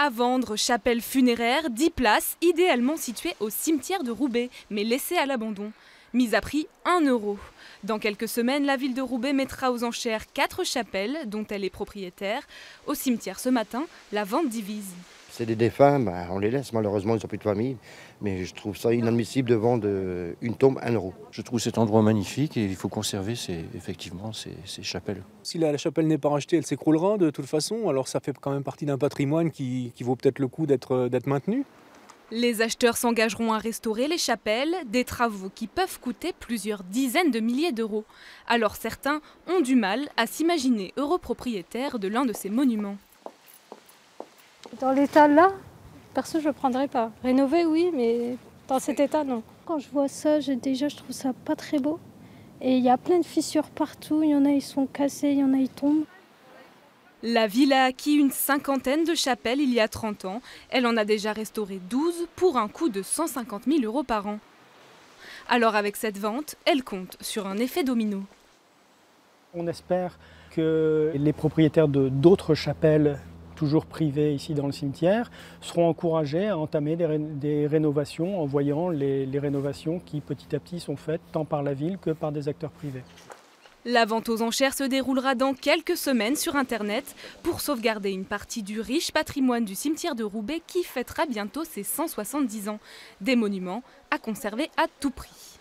À vendre, chapelle funéraire, 10 places, idéalement située au cimetière de Roubaix, mais laissée à l'abandon. Mise à prix 1 euro. Dans quelques semaines, la ville de Roubaix mettra aux enchères 4 chapelles, dont elle est propriétaire. Au cimetière ce matin, la vente divise. C'est des défunts, ben, on les laisse. Malheureusement, ils n'ont plus de famille. Mais je trouve ça inadmissible de vendre euh, une tombe 1 euro. Je trouve cet endroit magnifique et il faut conserver ces, effectivement ces, chapelles. Si la, chapelle n'est pas rachetée, elle s'écroulera de toute façon. Alors ça fait quand même partie d'un patrimoine qui, qui vaut peut-être le coup d'être maintenu. Les acheteurs s'engageront à restaurer les chapelles, des travaux qui peuvent coûter plusieurs dizaines de milliers d'euros. Alors certains ont du mal à s'imaginer heureux propriétaires de l'un de ces monuments. Dans l'état là, perso, je ne prendrais pas. Rénover, oui, mais dans cet état, non. Quand je vois ça, déjà, je trouve ça pas très beau. Et il y a plein de fissures partout. Il y en a, ils sont cassés, il y en a, ils tombent. La ville a acquis une cinquantaine de chapelles il y a 30 ans. Elle en a déjà restauré 12 pour un coût de 150 000 euros par an. Alors avec cette vente, elle compte sur un effet domino. On espère que les propriétaires de d'autres chapelles toujours privés ici dans le cimetière, seront encouragés à entamer des, rénovations en voyant les, rénovations qui petit à petit sont faites tant par la ville que par des acteurs privés. La vente aux enchères se déroulera dans quelques semaines sur Internet pour sauvegarder une partie du riche patrimoine du cimetière de Roubaix qui fêtera bientôt ses 170 ans. Des monuments à conserver à tout prix.